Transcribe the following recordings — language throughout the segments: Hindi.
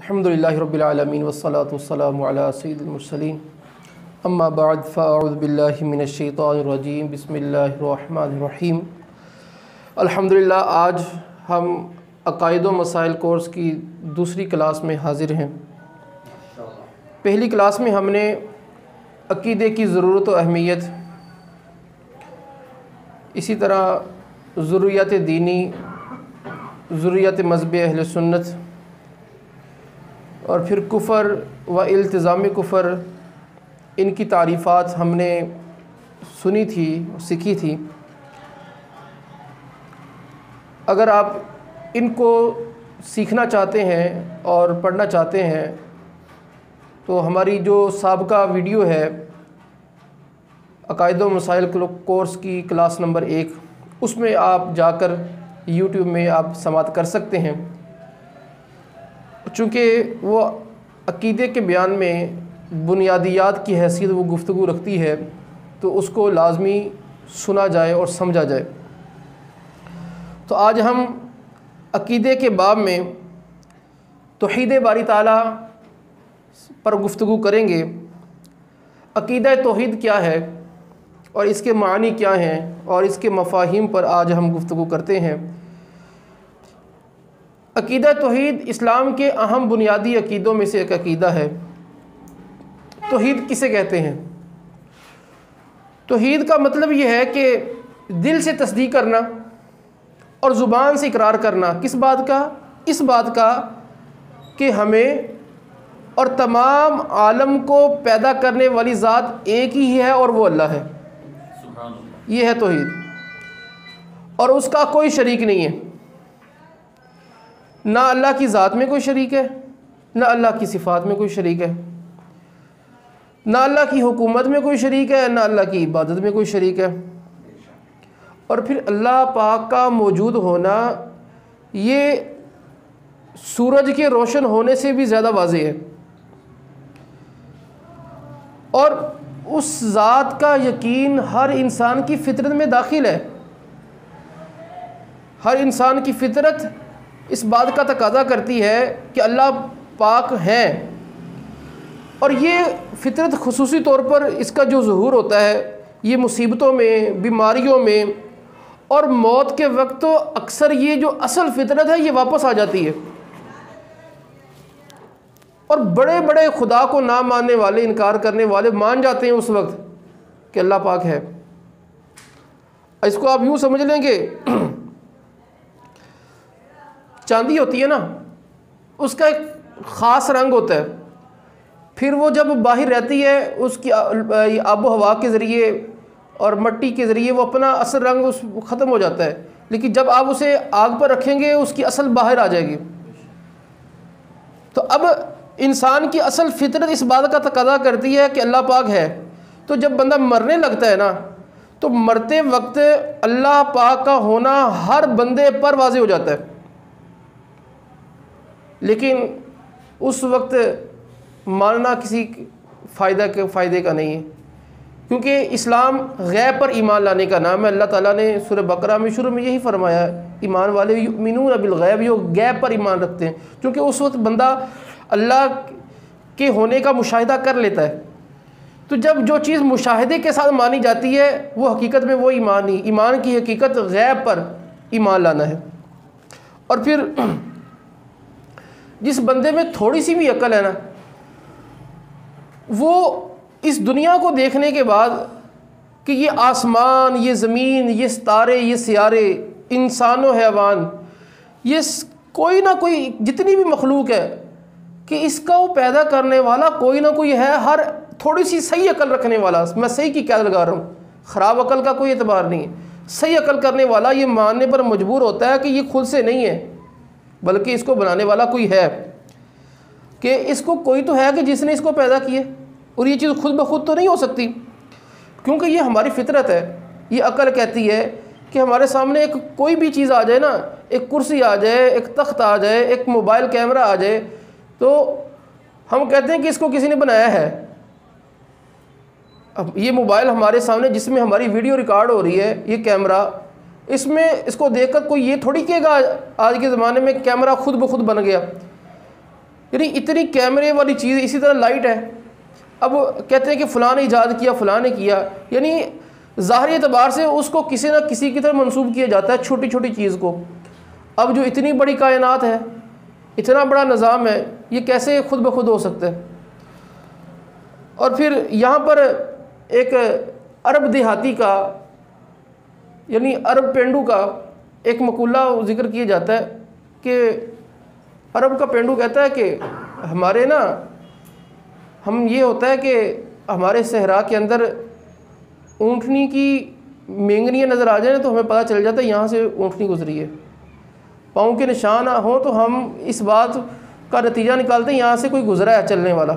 अलहमदिल्ला रबालमीन वसलाम सैदमरसलिन अम्मा बाद फ़ाउज़बिल्लिमिनशैतानरजीम बसमीम अल्हम्दुलिल्लाह आज हम अकायद मसाइल कोर्स की दूसरी क्लास में हाज़िर हैं पहली क्लास में हमने अकीदे की ज़रूरत व अहमियत इसी तरह ज़रूरियात दीनी ज़रूरियात मज़हब अहल सुन्नत और फिर कुफ़र व इल्तज़ाम कुफ़र, इनकी तारीफ़ात हमने सुनी थी, सीखी थी। अगर आप इनको सीखना चाहते हैं और पढ़ना चाहते हैं तो हमारी जो सबका वीडियो है, अकायद मसाइल कोर्स की क्लास नंबर एक, उसमें आप जाकर यूट्यूब में आप समात कर सकते हैं। चूँकि वो अकीदे के बयान में बुनियादियात की हैसियत वो गुफ्तु रखती है तो उसको लाजमी सुना जाए और समझा जाए। तो आज हम अकीदे के बाब में तोहद बारी ताला पर गुफ्तु करेंगे। अकीदा तोहद क्या है और इसके मानी क्या हैं और इसके मफाहिम पर आज हम गुफ्तु करते हैं। अकीदा तोहद इस्लाम के अहम बुनियादी अकीदों में से एक अकीदा है। तोहद किसे कहते हैं? तोहद का मतलब यह है कि दिल से तस्दीक करना और ज़ुबान से इकरार करना। किस बात का? इस बात का कि हमें और तमाम आलम को पैदा करने वाली ज़ात एक ही है और वो अल्लाह है। ये है तोहद। और उसका कोई शरीक नहीं है। ना अल्लाह की ज़ात में कोई शरीक है, ना अल्लाह की सिफ़ात में कोई शरीक है, ना अल्लाह की हुकूमत में कोई शरीक है, ना अल्लाह की इबादत में कोई शरीक है। और फिर अल्लाह पाक का मौजूद होना, ये सूरज के रोशन होने से भी ज़्यादा वाज है। और उस ज़ात का यकीन हर इंसान की फितरत में दाखिल है। हर इंसान की फितरत इस बात का तकाजा करती है कि अल्लाह पाक हैं। और ये फितरत खसूसी तौर पर इसका जो जहूर होता है, ये मुसीबतों में, बीमारियों में और मौत के वक्त तो अक्सर ये जो असल फितरत है, ये वापस आ जाती है। और बड़े बड़े खुदा को ना मानने वाले, इनकार करने वाले मान जाते हैं उस वक्त कि अल्लाह पाक है। इसको आप यूँ समझ लेंगे चांदी होती है ना, उसका एक ख़ास रंग होता है। फिर वो जब बाहर रहती है, उसकी आबो हवा के ज़रिए और मट्टी के ज़रिए वो अपना असल रंग उस ख़त्म हो जाता है। लेकिन जब आप उसे आग पर रखेंगे, उसकी असल बाहर आ जाएगी। तो अब इंसान की असल फितरत इस बात का तकादा करती है कि अल्लाह पाक है। तो जब बंदा मरने लगता है ना तो मरते वक्त अल्लाह पाक का होना हर बंदे पर वाज हो जाता है। लेकिन उस वक्त मानना किसी फ़ायदा के, फ़ायदे का नहीं है। क्योंकि इस्लाम गैब पर ईमान लाने का नाम है। अल्लाह ताला ने सुर बकरा में शुरू में यही फरमाया ईमान वाले मिनून अबिल गैब, यो गैब पर ईमान रखते हैं। क्योंकि उस वक्त बंदा अल्लाह के होने का मुशाहिदा कर लेता है। तो जब जो चीज़ मुशाहिदे के साथ मानी जाती है, वो हकीकत में वो ईमान ही, ईमान की हकीकत गैब पर ईमान लाना है। और फिर जिस बंदे में थोड़ी सी भी अकल है ना, वो इस दुनिया को देखने के बाद कि ये आसमान, ये ज़मीन, ये सितारे, ये सियारे, इंसान हैवान, ये कोई ना कोई, जितनी भी मखलूक है, कि इसका वो पैदा करने वाला कोई ना कोई है, हर थोड़ी सी सही अकल रखने वाला। मैं सही की क्या लगा रहा हूँ। ख़राब अकल का कोई एतबार नहीं है। सही अकल करने वाला ये मानने पर मजबूर होता है कि ये खुद से नहीं है। बल्कि इसको बनाने वाला कोई है कि इसको कोई तो है कि जिसने इसको पैदा किए। और ये चीज़ खुद ब खुद तो नहीं हो सकती, क्योंकि ये हमारी फितरत है। ये अकल कहती है कि हमारे सामने एक कोई भी चीज़ आ जाए ना, एक कुर्सी आ जाए, एक तख्त आ जाए, एक मोबाइल कैमरा आ जाए तो हम कहते हैं कि इसको किसी ने बनाया है। अब ये मोबाइल हमारे सामने जिसमें हमारी वीडियो रिकॉर्ड हो रही है, ये कैमरा इसमें इसको देखकर कोई ये थोड़ी कहेगा, आज के ज़माने में कैमरा खुद ब खुद बन गया। यानी इतनी कैमरे वाली चीज़, इसी तरह लाइट है। अब कहते हैं कि फ़लाँ ने ईजाद किया फ़लाँ ने किया। यानी ज़ाहरी एतबार से उसको किसी न किसी की तरह मनसूब किया जाता है छोटी छोटी चीज़ को। अब जो इतनी बड़ी कायनात है, इतना बड़ा निज़ाम है, ये कैसे खुद ब खुद हो सकता है? और फिर यहाँ पर एक अरब देहाती का यानी अरब पेंडू का एक मकुल्ला ज़िक्र किया जाता है कि अरब का पेंडू कहता है कि हमारे ना, हम ये होता है कि हमारे सहरा के अंदर ऊँटनी की मेंगनियाँ नज़र आ जाए तो हमें पता चल जाता है यहाँ से ऊँटनी गुजरी है। पाँव के निशान हों तो हम इस बात का नतीजा निकालते हैं, यहाँ से कोई गुजरा है चलने वाला।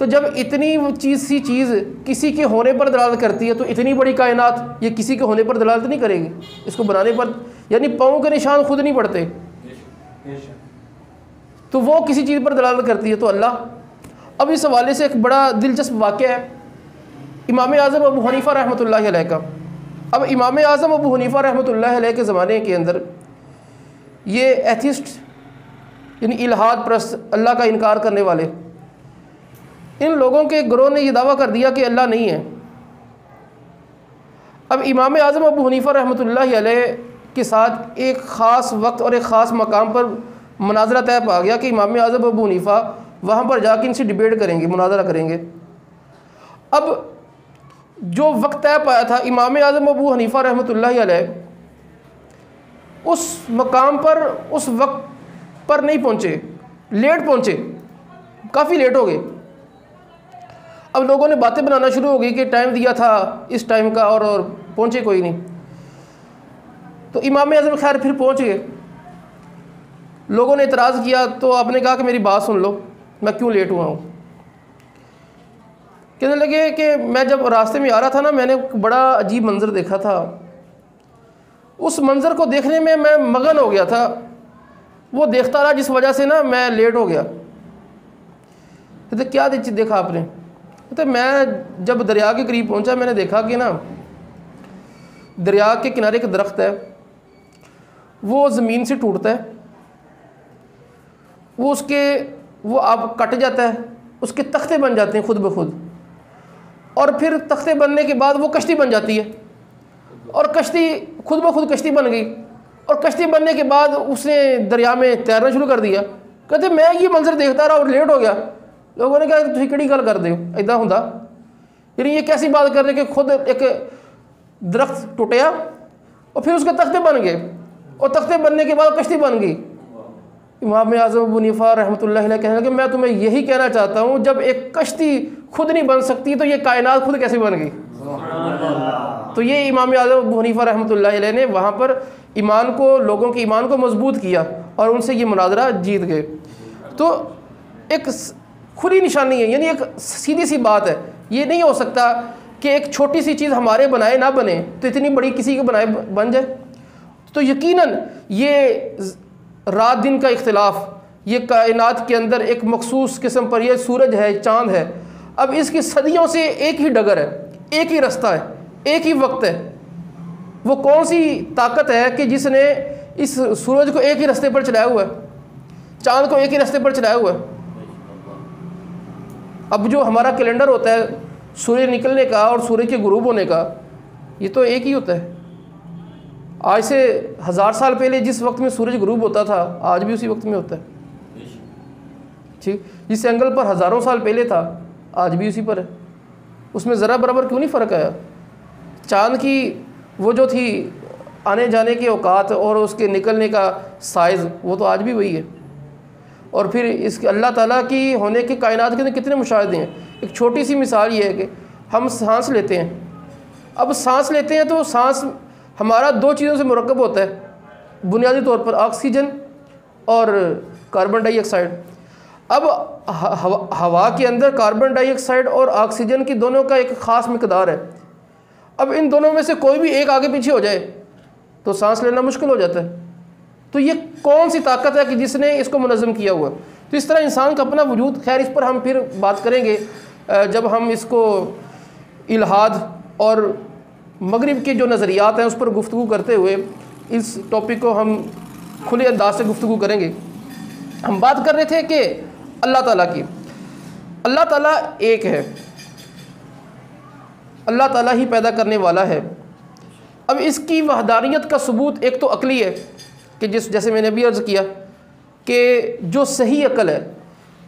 तो जब इतनी चीज़ सी चीज़ किसी के होने पर दलालत करती है तो इतनी बड़ी कायनात ये किसी के होने पर दलालत नहीं करेगी। इसको बनाने पर यानी पाँव के निशान खुद नहीं पड़ते। तो वो किसी चीज़ पर दलालत करती है तो अल्लाह। अब इस हवाले से एक बड़ा दिलचस्प वाक़ है। इमाम आज़म अबू हनीफ़ा रहमत का। अब इमाम आज़म अबू हनीफ़ा रहमत के ज़माने के अंदर ये एथिस्ट, यानी इलाहाद प्रस्त अल्लाह का इनकार करने वाले इन लोगों के ग्रोह ने यह दावा कर दिया कि अल्लाह नहीं है। अब इमाम आज़म अबू हनीफ़ा रहमत के साथ एक ख़ास वक्त और एक ख़ास मकाम पर मुनाजरा तय पा गया कि इमाम आज़म अबू हनीफ़ा वहाँ पर जाकर इनसे डिबेट करेंगे, मुनाजरा करेंगे। अब जो वक्त तय पाया था, इमाम आज़म अबू हनीफ़ा रहमत उस मकाम पर, उस वक्त पर नहीं पहुँचे। लेट पहुँचे। काफ़ी लेट हो गए। अब लोगों ने बातें बनाना शुरू हो गई कि टाइम दिया था इस टाइम का और और पहुँचे कोई नहीं। तो इमाम अज़म खैर फिर पहुँच गए। लोगों ने इतराज़ किया तो आपने कहा कि मेरी बात सुन लो, मैं क्यों लेट हुआ हूँ? कहने लगे कि मैं जब रास्ते में आ रहा था ना, मैंने बड़ा अजीब मंज़र देखा था। उस मंज़र को देखने में मैं मगन हो गया था। वो देखता रहा, जिस वजह से ना मैं लेट हो गया। कहते, क्या देखा आपने? कहते मैं जब दरिया के करीब पहुँचा, मैंने देखा कि ना, दरिया के किनारे एक दरख्त है, वो ज़मीन से टूटता है, वो उसके, वो आप कट जाता है, उसके तख्ते बन जाते हैं खुद ब खुद, और फिर तख्ते बनने के बाद वो कश्ती बन जाती है, और कश्ती, खुद ब खुद कश्ती बन गई, और कश्ती बनने के बाद उसने दरिया में तैरना शुरू कर दिया, कहते मैं ये मंजर देखता रहा और लेट हो गया। लोगों ने कहा तुम कि गल कर दो इदा हों ये कैसी बात कर रहे कि खुद एक दरख्त टूटिया और फिर उसके तख्ते बन गए। और तख्ते बनने के बाद कश्ती बन गई। इमाम आज़म मुनीफ़ा रहमत ला कहने लगे, मैं तुम्हें यही कहना चाहता हूँ, जब एक कश्ती खुद नहीं बन सकती तो ये कायनात खुद कैसे बन गई? तो ये इमाम आज़म हनीफ़ा रहमत ला ने वहाँ पर ईमान को, लोगों के ईमान को मज़बूत किया और उनसे ये मुनाजरा जीत गए। तो एक खुली निशानी है। यानी एक सीधी सी बात है। ये नहीं हो सकता कि एक छोटी सी चीज़ हमारे बनाए ना बने तो इतनी बड़ी किसी के बनाए बन जाए। तो यकीनन ये रात दिन का इख्तलाफ, ये कायनात के अंदर एक मखसूस किस्म पर यह सूरज है, चाँद है। अब इसकी सदियों से एक ही डगर है, एक ही रास्ता है, एक ही वक्त है। वो कौन सी ताकत है कि जिसने इस सूरज को एक ही रास्ते पर चलाया हुआ है? चाँद को एक ही रास्ते पर चलाया हुआ है। अब जो हमारा कैलेंडर होता है, सूर्य निकलने का और सूर्य के गुरूब होने का, ये तो एक ही होता है। आज से हज़ार साल पहले जिस वक्त में सूरज गुरूब होता था, आज भी उसी वक्त में होता है। ठीक? जिस एंगल पर हज़ारों साल पहले था, आज भी उसी पर है। उसमें ज़रा बराबर क्यों नहीं फ़र्क आया? चाँद की वो जो थी, आने जाने के औकात और उसके निकलने का साइज़ वो तो आज भी वही है। और फिर इस अल्लाह ताला की होने के कायनात के अंदर कितने मुशाहदे हैं। एक छोटी सी मिसाल ये है कि हम सांस लेते हैं। अब सांस लेते हैं तो सांस हमारा दो चीज़ों से मरकब होता है। बुनियादी तौर पर ऑक्सीजन और कार्बन डाइऑक्साइड। अब हवा, के अंदर कार्बन डाइऑक्साइड और ऑक्सीजन की दोनों का एक ख़ास मकदार है। अब इन दोनों में से कोई भी एक आगे पीछे हो जाए तो सांस लेना मुश्किल हो जाता है। तो ये कौन सी ताकत है कि जिसने इसको मुनज़म किया हुआ? तो इस तरह इंसान का अपना वजूद, खैर, इस पर हम फिर बात करेंगे जब हम इसको इलाहाद और मगरब के जो नज़रियात हैं उस पर गुफ्तु करते हुए इस टॉपिक को हम खुले अंदाज से गुफ्तु करेंगे। हम बात कर रहे थे कि अल्लाह ताला की। अल्लाह ताला एक है। अल्लाह ताला ही पैदा करने वाला है। अब इसकी वहदानियत का सबूत एक तो अकली है। कि जिस, जैसे मैंने अभी अर्ज़ किया कि जो सही अकल है,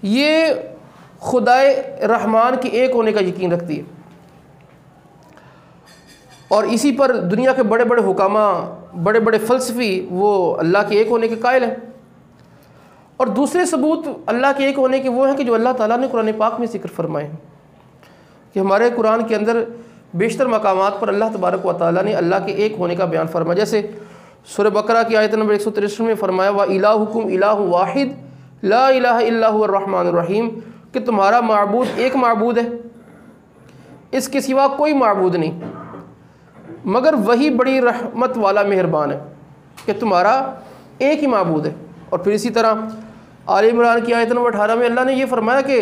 ये खुदाए रहमान के एक होने का यकीन रखती है। और इसी पर दुनिया के बड़े बड़े हुकामा बड़े बड़े फ़लसफ़ी, वो अल्लाह के एक होने के कायल हैं। और दूसरे सबूत अल्लाह के एक होने के वो हैं कि जो अल्लाह ताला ने कुरान पाक में ज़िक्र फरमाए हैं कि हमारे कुरान के अंदर बेशतर मकाम पर अल्लाह तबारक व ताली ने अल्लाह के एक होने का बयान फरमाया। जैसे सुर बकरा की आयत नंबर एक सौ तिरसठ में फरमाया, व इलाहुकुम इलाह वाहिद, ला कि तुम्हारा मबूद एक मबूद है, इसके सिवा कोई मबूद नहीं, मगर वही बड़ी रहमत वाला मेहरबान है कि तुम्हारा एक ही मबूद है। और फिर इसी तरह आल इमरान की आयत नंबर अठारह में अल्लाह ने यह फरमाया कि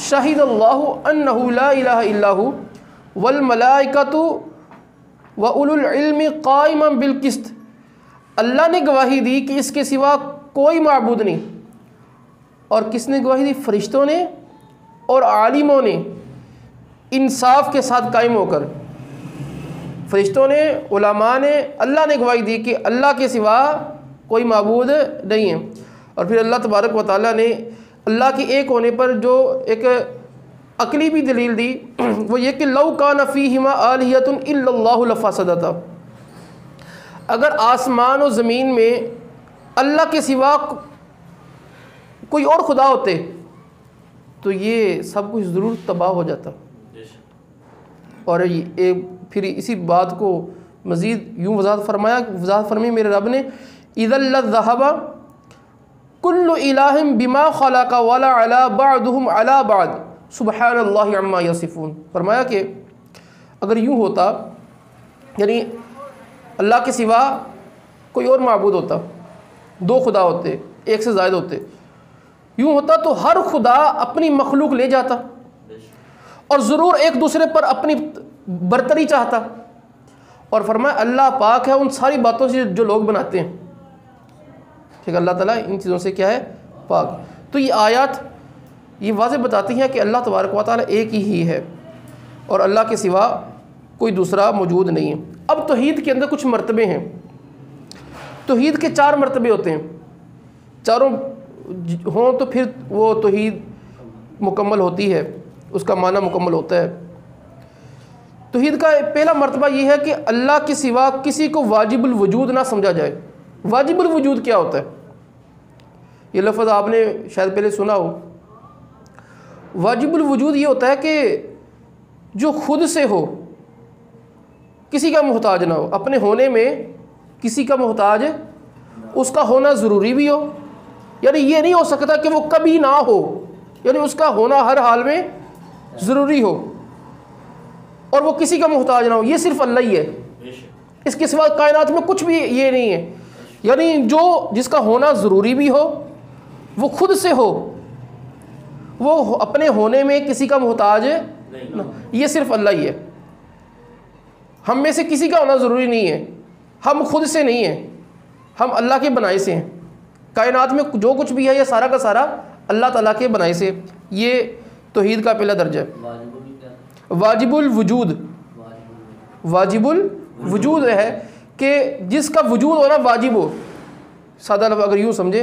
शाहिद अल्लाह वलमलाइकतु व कायम बिलकिस्त अल्लाह ने गवाही दी कि इसके सिवा कोई मबूद नहीं। और किसने गवाही दी? फरिश्तों ने और आलिमों ने। इंसाफ के साथ कायम होकर। फरिश्तों ने, उलमा ने, अल्लाह ने गवाही दी कि अल्लाह के सिवा कोई मबूद नहीं है। और फिर अल्लाह तबारक व ताली ने अल्लाह के एक होने पर जो एक अकली भी दलील दी, वो ये कि लव का नफ़ी हिमा आलियतफ़ासदता अगर आसमान और ज़मीन में अल्लाह के सिवा कोई और खुदा होते तो ये सब कुछ ज़रूर तबाह हो जाता। और ये फिर इसी बात को मज़ीद यूँ वजात फरमाया वजात फरमी मेरे रब ने ईदल्लाहबा कुल्लु इलाहिम बिमा खला का वाला अला बादुम अला बाद सुबहान यसिफ़ून। फरमाया कि अगर यूँ होता, यानी अल्लाह के सिवा कोई और मबूद होता। दो खुदा होते, एक से ज़ायद होते। यूँ होता तो हर खुदा अपनी मखलूक ले जाता और ज़रूर एक दूसरे पर अपनी बरतरी चाहता। और फरमाया, अल्लाह पाक है उन सारी बातों से जो लोग बनाते हैं। ठीक है, अल्लाह ताला इन चीज़ों से क्या है? पाक। तो ये आयत, ये वाज बताती हैं कि अल्लाह तबारक व एक ही है और अल्लाह के सिवा कोई दूसरा मौजूद नहीं है। अब तोहीद के अंदर कुछ मरतबे हैं। तोहीद के चार मरतबे होते हैं। चारों हों तो फिर वो तोहीद मुकम्मल होती है, उसका माना मुकम्मल होता है। तोहीद का पहला मरतबा ये है कि अल्लाह के सिवा किसी को वाजिबुल वजूद ना समझा जाए। वाजिबुल वजूद क्या होता है? ये लफ्ज़ आपने शायद पहले सुना हो। वाजिबुल वजूद ये होता है कि जो खुद से हो किसी का मोहताज ना हो। अपने होने में किसी का मोहताज उसका होना ज़रूरी भी हो। यानी ये नहीं हो सकता कि वो कभी ना हो। यानी उसका होना हर हाल में ज़रूरी हो। और वो किसी का मोहताज ना हो। ये सिर्फ़ अल्लाह ही है। इसके सिवा कायनात में कुछ भी ये नहीं है। यानी जो जिसका होना ज़रूरी भी हो वो खुद से हो। वो अपने होने में किसी का मोहताज ये सिर्फ़ अल्लाह ही है। हम में से किसी का होना ज़रूरी नहीं है। हम खुद से नहीं हैं। हम अल्लाह के बनाए से हैं। कायनात में जो कुछ भी है, ये सारा का सारा अल्लाह ताला के बनाए से। ये तोहीद का पहला दर्जा है। वाजिबुल वजूद। वाजिबुल वजूद है कि जिसका वजूद होना वाजिब हो। सादा लफ अगर यूँ समझे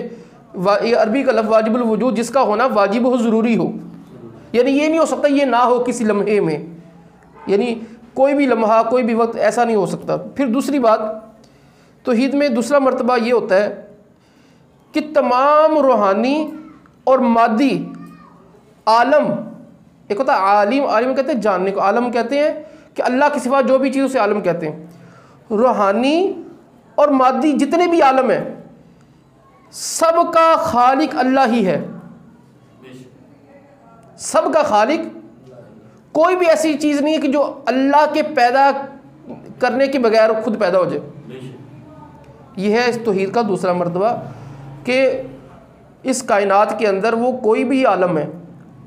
ये अरबी का लफ वाजिबुल वजूद जिसका होना वाजिब हो, ज़रूरी हो। यानी ये नहीं हो सकता ये ना हो किसी लम्हे में। यानी कोई भी लम्हा कोई भी वक्त ऐसा नहीं हो सकता। फिर दूसरी बात तोहीद में दूसरा मरतबा ये होता है कि तमाम रूहानी और मादी आलम एक होता है आलिम आलिम कहते हैं जानने को आलम कहते हैं कि अल्लाह के सिवा जो भी चीज़ उसे आलम कहते हैं। रूहानी और मादी जितने भी आलम हैं सब का खालिक अल्लाह ही है। सब का खालिक कोई भी ऐसी चीज़ नहीं है कि जो अल्लाह के पैदा करने के बगैर खुद पैदा हो जाए। यह है इस तोहीद का दूसरा मरतबा कि इस कायनात के अंदर वो कोई भी आलम है।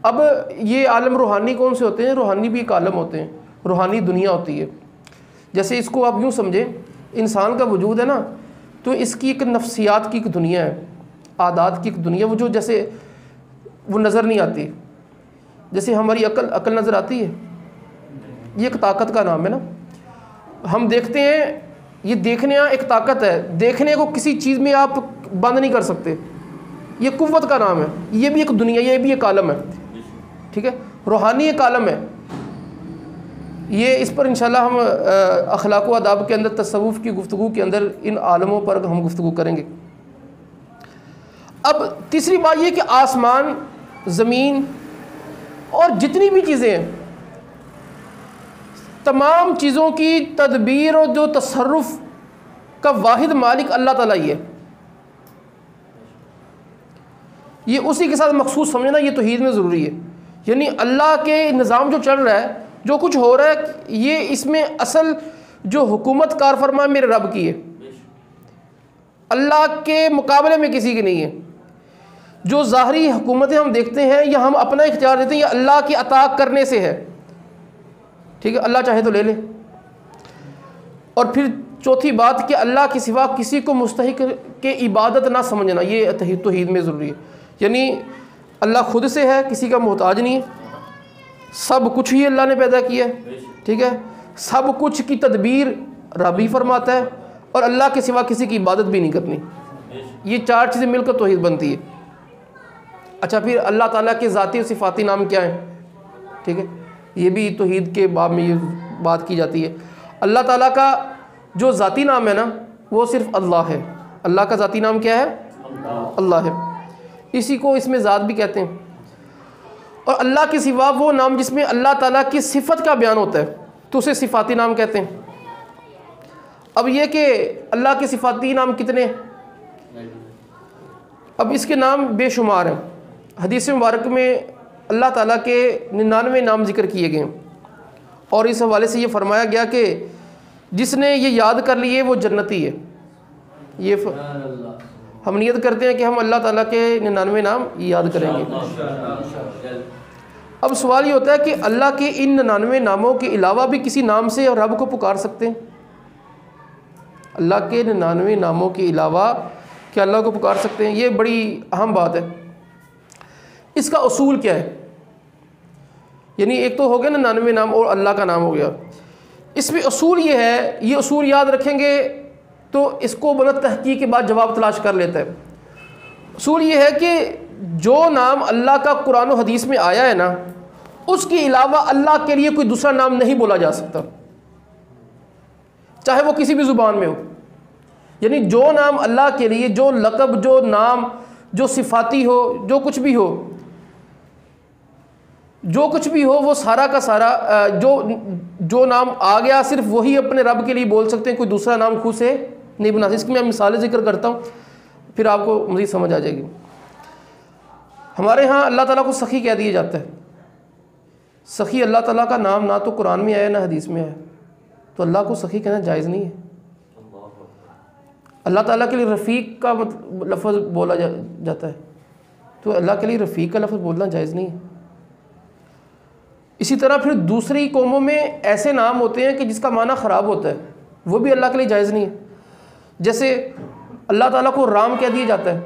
अब ये आलम रूहानी कौन से होते हैं? रूहानी भी एक आलम होते हैं। रूहानी दुनिया होती है। जैसे इसको आप यूँ समझें इंसान का वजूद है ना तो इसकी एक नफ्सियात की एक दुनिया है आदात की एक दुनिया वो जो जैसे वो नज़र नहीं आती। जैसे हमारी अकल अकल नज़र आती है। ये एक ताकत का नाम है ना। हम देखते हैं, ये देखने एक ताकत है। देखने को किसी चीज़ में आप बंद नहीं कर सकते। ये कुत का नाम है। ये भी एक दुनिया, ये भी एक आलम है। ठीक है? रूहानी एक आलम है। ये इस पर इंशाल्लाह हम अखलाक अदाब के अंदर तसवुफ़ की गुफ्तु के अंदर, इन आलमों पर हम गुफ्तु करेंगे। अब तीसरी बात यह कि आसमान, ज़मीन और जितनी भी चीज़ें हैं, तमाम चीज़ों की तदबीर और जो तसरफ़ का वाहिद मालिक अल्लाह ताला ही है। ये उसी के साथ मखसूस समझना ये तोहीद में ज़रूरी है। यानी अल्लाह के निज़ाम जो चल रहा है, जो कुछ हो रहा है, ये इसमें असल जो हुकूमत कार फरमा मेरे रब की है। अल्लाह के मुकाबले में किसी की नहीं है। जो ज़ाहरी हुकूमतें हम देखते हैं, या हम अपना इख्तियार देते हैं, या अल्लाह की अता करने से है। ठीक है, अल्लाह चाहे तो ले ले। और फिर चौथी बात कि अल्लाह के सिवा किसी को मुस्तक के इबादत ना समझना, ये तोहीद में ज़रूरी है। यानी अल्लाह ख़ुद से है, किसी का मोहताज नहीं है। सब कुछ ही अल्लाह ने पैदा किया है। ठीक है? सब कुछ की तदबीर रबी फरमाता है, और अल्लाह के सिवा किसी की इबादत भी नहीं करनी। ये चार चीज़ें मिलकर तोहहीद बनती है। अच्छा फिर अल्लाह ताला के ज़ाती और सिफाती नाम क्या हैं? ठीक है? ये भी तोहहीद के बाब में ये बात की जाती है। अल्लाह ताला का जो ज़ाती नाम है ना, वो सिर्फ़ अल्लाह है। अल्लाह का ज़ाती नाम क्या है? अल्लाह है। इसी को इसमें ज़ात भी कहते हैं। और अल्लाह के सिवा वो नाम जिसमें अल्लाह ताला की सिफत का बयान होता है तो उसे सिफाती नाम कहते हैं। अब ये कि अल्लाह के सिफाती नाम कितने अब इसके नाम बेशुमार हैं। हदीस मुबारक में अल्लाह ताला के निन्यानवे नाम ज़िक्र किए गए। और इस हवाले से ये फरमाया गया कि जिसने ये याद कर लिए, वो जन्नती है। ये फ... हम नियत करते हैं कि हम अल्लाह ताला के निन्यानवे नाम याद करेंगे। अब सवाल ये होता है कि अल्लाह के इन निन्यानवे नामों के अलावा भी किसी नाम से रब को पुकार सकते हैं? अल्लाह के निन्यानवे नामों के अलावा क्या अल्लाह को पुकार सकते हैं? ये बड़ी अहम बात है। इसका असूल क्या है? यानी एक तो हो गया ना नानवे नाम और अल्लाह का नाम हो गया। इसमें असूल ये है, ये असूल याद रखेंगे तो इसको मतलब तहकीक के बाद जवाब तलाश कर लेता है। असूल ये है कि जो नाम अल्लाह का कुरान हदीस में आया है ना, उसके अलावा अल्लाह के लिए कोई दूसरा नाम नहीं बोला जा सकता। चाहे वो किसी भी ज़ुबान में हो। यानी जो नाम अल्लाह के लिए, जो लकब, जो नाम, जो सिफाती हो, जो कुछ भी हो जो कुछ भी हो वो सारा का सारा जो जो नाम आ गया सिर्फ़ वही अपने रब के लिए बोल सकते हैं। कोई दूसरा नाम खुद से नहीं बना सकते। इसकी मैं मिसालें ज़िक्र करता हूँ फिर आपको मज़ीद समझ आ जाएगी। हमारे यहाँ अल्लाह ताला को सखी कह दिया जाता है। सखी अल्लाह ताला का नाम ना तो कुरान में आया ना हदीस में आया। तो अल्लाह को सखी कहना जायज़ नहीं है। अल्लाह ताला के लिए रफ़ीक का मतलब लफ्ज़ बोला जा, जाता है। तो अल्लाह के लिए रफ़ीक का लफ्ज़ बोलना जायज़ नहीं है। इसी तरह फिर दूसरी कौमों में ऐसे नाम होते हैं कि जिसका माना ख़राब होता है। वो भी अल्लाह के लिए जायज़ नहीं है। जैसे अल्लाह ताला को राम कह दिया जाता है,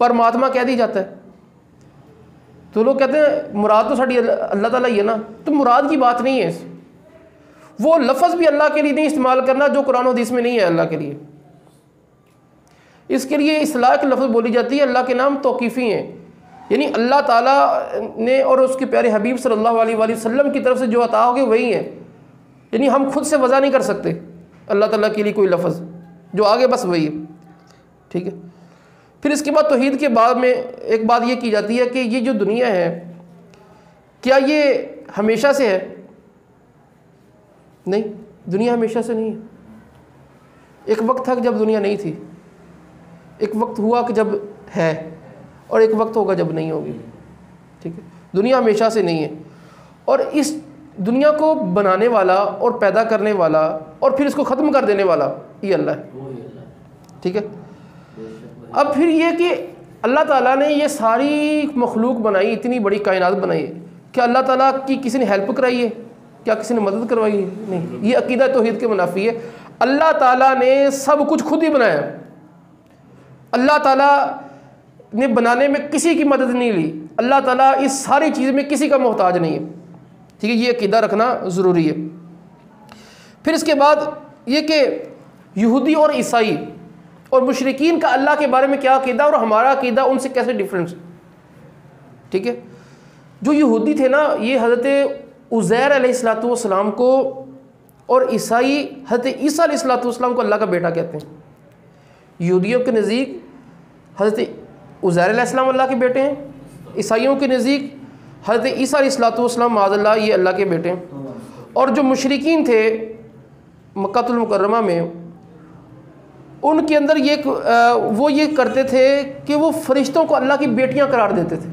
परमात्मा कह दिया जाता है। तो लोग कहते हैं, मुराद तो साड़ी अल्लाह ताला ही है ना। तो मुराद की बात नहीं है वो लफ्ज़ भी अल्लाह के लिए नहीं इस्तेमाल करना जो कुरान हदीस में नहीं है अल्लाह के लिए। इसके लिए इसलाह के लफ्ज़ बोली जाती है, अल्लाह के नाम तोकीफ़ी हैं। यानी अल्लाह ताला ने और उसके प्यारे हबीब सल्लल्लाहु अलैहि वसल्लम की तरफ़ से जो अता हो गए वही हैं। यानी हम खुद से वज़ा नहीं कर सकते। अल्लाह ताला के लिए कोई लफ्ज़। जो आगे बस वही है। ठीक है? फिर इसके बाद तोहीद के बाद में एक बात ये की जाती है कि ये जो दुनिया है, क्या ये हमेशा से है? नहीं, दुनिया हमेशा से नहीं है। एक वक्त था जब दुनिया नहीं थी। एक वक्त हुआ कि जब है। और एक वक्त होगा जब नहीं होगी। ठीक है? दुनिया हमेशा से नहीं है। और इस दुनिया को बनाने वाला और पैदा करने वाला और फिर इसको ख़त्म कर देने वाला ये अल्लाह है। ठीक है? अब फिर ये कि अल्लाह ताला ने ये सारी मखलूक बनाई इतनी बड़ी कायनात बनाई क्या अल्लाह ताला की किसी ने हेल्प कराई है? क्या किसी ने मदद करवाई है? नहीं। ये अकीदा तोहहीद के मुनाफी है। अल्लाह ताला ने सब कुछ खुद ही बनाया। अल्लाह ताला ने बनाने में किसी की मदद नहीं ली। अल्लाह ताला इस सारी चीज़ में किसी का मोहताज नहीं है। ठीक है, ये अकीदा रखना ज़रूरी है। फिर इसके बाद ये कि यहूदी और ईसाई और मुशरकिन का अल्लाह के बारे में क्या अकीदा और हमारा अकीदा, उनसे कैसे डिफरेंस ठीक है, जो यहूदी थे ना, ये हज़रत उज़ैर सलाम को और ईसाई हज़रत ईसा सलाम को अल्लाह का बेटा कहते हैं। यहूदियों के नज़दीक हज़रत उज़ैर अल्लाह के बेटे हैं, ईसाइयों के नज़दीक, हज़रत ईसा सलाम माजल्ला ये अल्लाह के बेटे हैं। और जो मुशरकिन थे मक्तुलमकरमा में, उनके अंदर ये वो ये करते थे कि वो फरिश्तों को अल्लाह की बेटियाँ करार देते थे।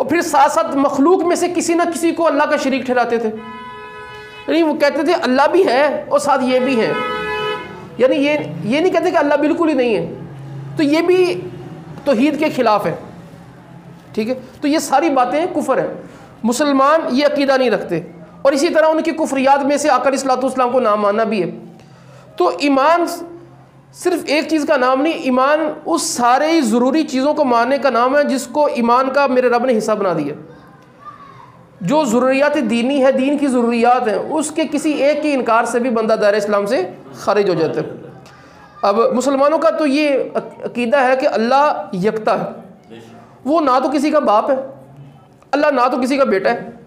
और फिर साथ साथ मखलूक में से किसी ना किसी को अल्लाह का शरीक ठहराते थे। यानी वो कहते थे, अल्लाह भी है और साथ ये भी है। यानी ये ये नहीं कहते कि अल्लाह बिल्कुल ही नहीं है। तो ये भी तोहीद के ख़िलाफ़ है। ठीक है? तो ये सारी बातें कुफर हैं। मुसलमान ये अकीदा नहीं रखते। और इसी तरह उनकी कुफरियात में से आकर इसलातम को नाम मानना भी है। तो ईमान सिर्फ़ एक चीज़ का नाम नहीं, ईमान उस सारे ही ज़रूरी चीज़ों को मानने का नाम है जिसको ईमान का मेरे रब ने हिस्सा बना दिया। जो ज़रूरियात दीनी है, दीन की ज़रूरियात हैं, उसके किसी एक के इनकार से भी बंदा दायरे इस्लाम से खारिज हो जाता है। अब मुसलमानों का तो ये अकीदा है कि अल्लाह यकता है। वो ना तो किसी का बाप है, अल्लाह ना तो किसी का बेटा है,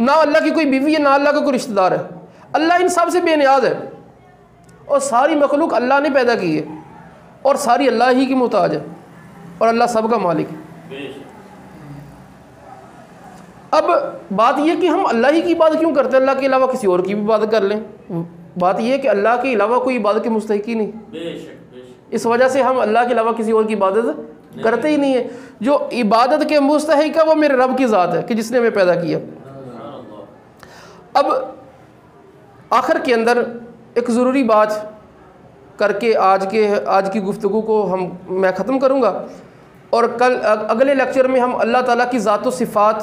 ना अल्लाह की कोई बीवी है, ना अल्लाह का कोई रिश्तेदार है। अल्लाह इन सबसे बेनियाज है। और सारी मखलूक अल्लाह ने पैदा की है, और सारी अल्लाह ही की मोहताज है, और अल्लाह सब का मालिक है। अब बात यह कि हम अल्लाह ही की बात क्यों करते हैं? अल्लाह के अलावा किसी और की भी बात कर लें। बात यह कि अल्लाह के अलावा कोई इबादत के मुस्तक ही नहीं। इस वजह से हम अल्लाह के अलावा किसी और की इबादत करते ही नहीं है। जो इबादत के मुस्तक है वो मेरे रब की ज़ात है कि जिसने हमें पैदा किया। अब आखिर के अंदर एक ज़रूरी बात करके आज के आज की गुफ्तु को हम मैं ख़त्म करूँगा। और कल अगले लेक्चर में हम अल्लाह ताला की ज़ात सिफ़ात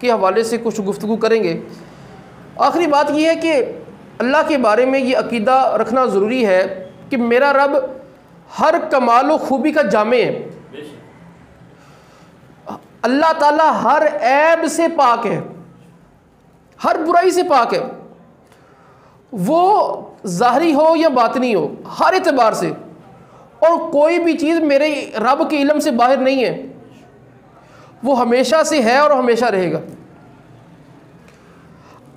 के हवाले से कुछ गुफ्तु करेंगे। आखिरी बात यह है कि अल्लाह के बारे में ये अकीदा रखना ज़रूरी है कि मेरा रब हर कमाल खूबी का जामे है। अल्लाह ताला हर ऐब से पाक है, हर बुराई से पाक है। वो ज़ाहरी हो या बातनी हो, हर एतबार से। और कोई भी चीज़ मेरे रब के इलम से बाहर नहीं है। वो हमेशा से है और हमेशा रहेगा।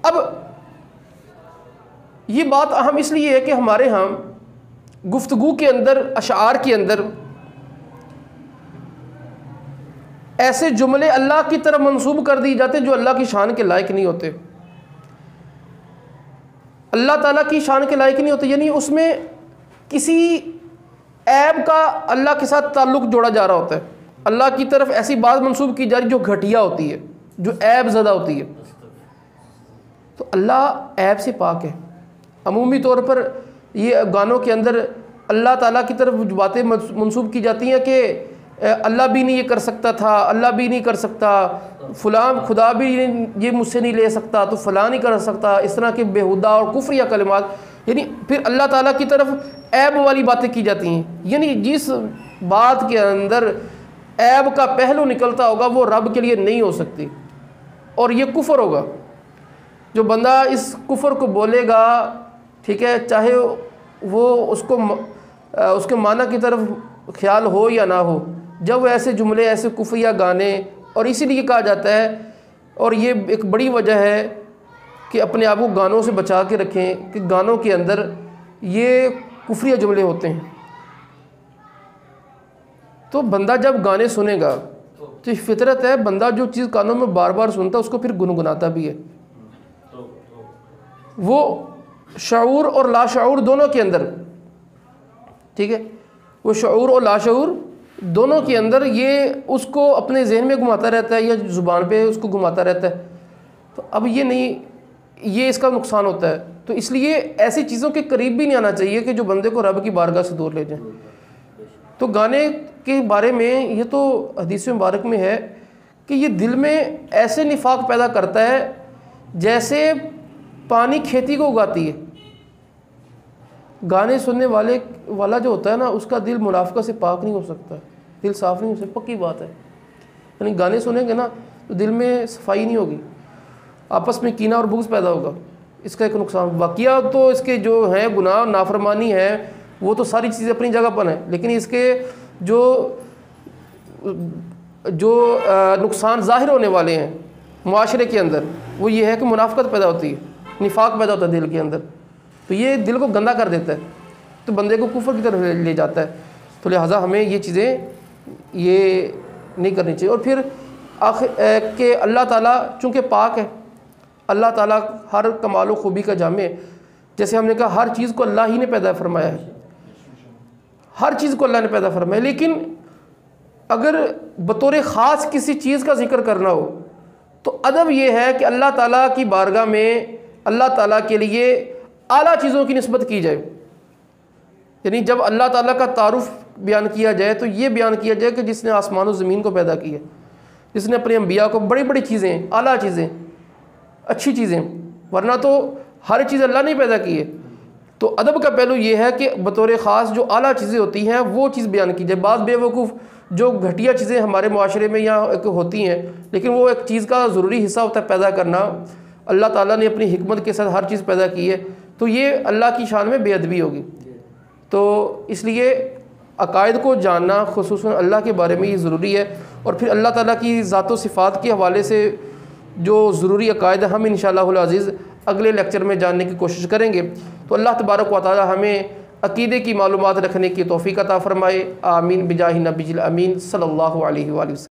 अब ये बात अहम इसलिए है कि हमारे यहाँ गुफ्तगु के अंदर अशार के अंदर ऐसे जुमले अल्लाह की तरफ़ मंसूब कर दिए जाते जो अल्लाह की शान के लायक नहीं होते। अल्लाह ताला की शान के लायक नहीं होते, यानी उसमें किसी ऐब का अल्लाह के साथ ताल्लुक़ जोड़ा जा रहा होता है। अल्लाह की तरफ़ ऐसी बात मंसूब की जा रही जो घटिया होती है, जो ऐब ज़दा होती है। तो अल्लाह ऐब से पाक है। अमूमी तौर पर ये गानों के अंदर अल्लाह ताला की तरफ़ बातें मनसूब की जाती हैं कि अल्लाह भी नहीं ये कर सकता था, अल्लाह भी नहीं कर सकता फ़लाँ खुदा भी ये मुझसे नहीं ले सकता तो फ़लाँ नहीं कर सकता, इस तरह के बेहुदा और कुफ्र या कलमात, यानी फिर अल्लाह ताला की तरफ़ ऐब वाली बातें की जाती हैं। यानी जिस बात के अंदर ऐब का पहलू निकलता होगा, वो रब के लिए नहीं हो सकती। और ये कुफर होगा। जो बंदा इस कुफर को बोलेगा ठीक है, चाहे वो उसको उसके माना की तरफ़ ख्याल हो या ना हो, जब ऐसे जुमले, ऐसे कुफिया गाने, और इसीलिए कहा जाता है, और ये एक बड़ी वजह है कि अपने आप को गानों से बचा के रखें, कि गानों के अंदर ये कुफरिया जुमले होते हैं। तो बंदा जब गाने सुनेगा तो फितरत है, बंदा जो चीज़ कानों में बार बार सुनता है, उसको फिर गुनगुनाता भी है। वो शूर और लाशूर दोनों के अंदर। ठीक है? वो शूर और लाशूर दोनों के अंदर ये उसको अपने जहन में घुमाता रहता है या ज़ुबान पे उसको घुमाता रहता है। तो अब ये नहीं, ये इसका नुकसान होता है। तो इसलिए ऐसी चीज़ों के करीब भी नहीं आना चाहिए कि जो बंदे को रब की बारगाह से दूर ले जाए। तो गाने के बारे में, ये तो हदीस मुबारक में है कि ये दिल में ऐसे निफाक पैदा करता है जैसे पानी खेती को उगाती है। गाने सुनने वाले, वाला जो होता है ना, उसका दिल मुनाफा से पाक नहीं हो सकता। दिल साफ़ नहीं हो सकता, पक्की बात है। यानी गाने सुनेंगे ना तो दिल में सफ़ाई नहीं होगी। आपस में कीना और बुग्स पैदा होगा। इसका एक नुकसान वाकिया तो इसके जो हैं गुनाह, नाफरमानी है, वो तो सारी चीज़ें अपनी जगह पर हैं। लेकिन इसके जो जो नुकसान ज़ाहिर होने वाले हैं, माशरे के अंदर, वो ये है कि मुनाफ़त पैदा होती है। निफाक पैदा होता है दिल के अंदर। तो ये दिल को गंदा कर देता है। तो बंदे को कुफर की तरफ़ ले जाता है। तो लिहाजा हमें ये चीज़ें, ये नहीं करनी चाहिए। और फिर आखिर के अल्लाह ताला चूँकि पाक है, अल्लाह ताला हर कमाल खूबी का जामे। जैसे हमने कहा, हर चीज़ को अल्लाह ही ने पैदा फरमाया है। हर चीज़ को अल्लाह ने पैदा फरमाया लेकिन अगर बतौर ख़ास किसी चीज़ का ज़िक्र करना हो तो अदब यह है कि अल्लाह ताला की बारगाह में अल्लाह ताला के लिए आला चीज़ों की नस्बत की जाए। यानी जब अल्लाह ताला का तारुफ बयान किया जाए तो ये बयान किया जाए कि जिसने आसमान और ज़मीन को पैदा किया जिसने अपने अम्बिया को बड़ी बड़ी चीज़ें, आला चीज़ें, अच्छी चीज़ें, वरना तो हर चीज़ अल्लाह ने पैदा की है। तो अदब का पहलू ये है कि बतौर ख़ास जो आला चीज़ें होती हैं, वो चीज़ बयान की जाए। बाज़ बेवकूफ़ जो घटिया चीज़ें हमारे माशरे में यहाँ होती हैं, लेकिन वो एक चीज़ का ज़रूरी हिस्सा होता है पैदा करना। अल्लाह ताला ने अपनी हमत के साथ हर चीज़ पैदा की है तो ये अल्लाह की शान में बेअदबी होगी। तो इसलिए अकायद को जानना खसूस अल्लाह के बारे में ये ज़रूरी है और फिर अल्लाह ताला की ज़ात सिफ़ात के हवाले से जो ज़रूरी अकायद हम इन अज़ीज़ अगले लेक्चर में जानने की कोशिश करेंगे। तो अल्लाह तबारक व हमें अकीदे की मालूम रखने की तोफ़ी अता फ़रमाए। आमीन बिजाही नबील अमीन वसल्लम।